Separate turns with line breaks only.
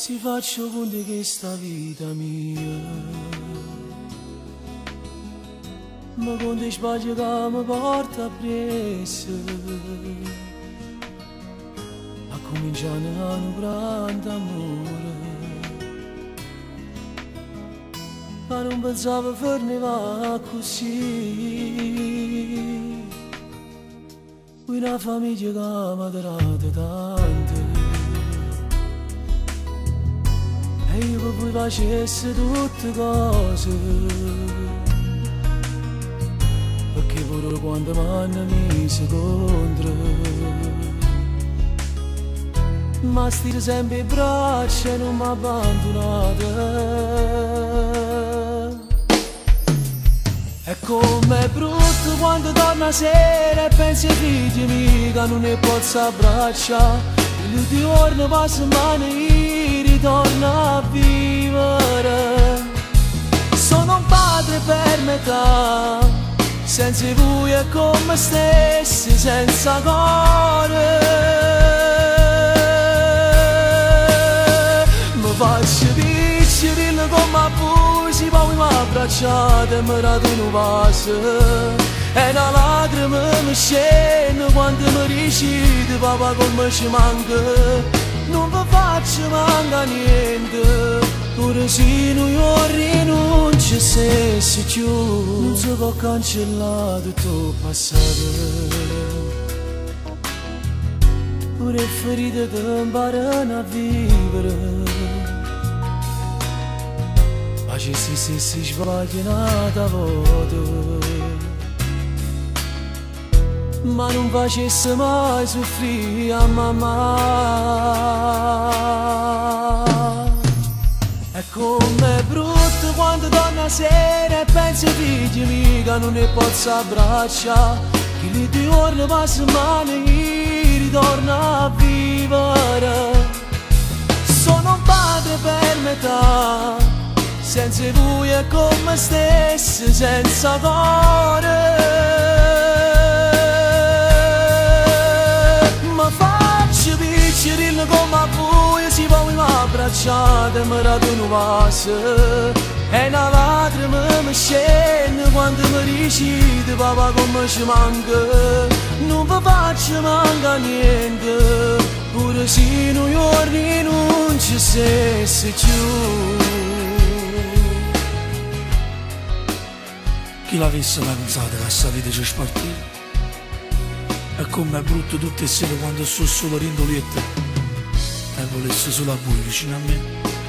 si faccio conto che sta vita mia. Ma conto sbaglio che mi porta presso a cominciare un grande amore. Ma non pensavo fermava così. Una famiglia che mi ha dato tanto e io per voi facessi tutte cose perché pure quando mi hanno messo contro ma stile sempre in braccia e non mi ha abbandonato è come brutto quando torna sera e pensi ai figli che non ne posso abbracciare. Il giorno passa mani ritorna senza voi è come stessi senza cuore. Mi faccio piccirino come voi si poi mi abbracciate e mi raduno passo e una lacrima mi scende quando mi ricide papà come ci manca. Non vi faccio manca niente pure se noi non ci stessi più non si può cancellare tutto passato pure ferite che imparano a vivere ma ci si stessi sbagliano volta ma non facesse mai soffrire a mamma. È come brutto quando torna sera e pensi ai figli che non ne posso abbracciare, che li giorni passa mani ritorna a vivere. Sono un padre per metà, senza voi è come stesso, senza cuore. Abbracciate mi raduno passo e una lacrima mi scende quando mi ricide papà come ci manca non vi faccio manca niente pure se noi giorni non ci stessi
Chi l'avesse mai pensato che questa vita ci spartiva? E com'è brutto tutte le sere quando sto solo rindoliette e volessi solo a voi vicino a me.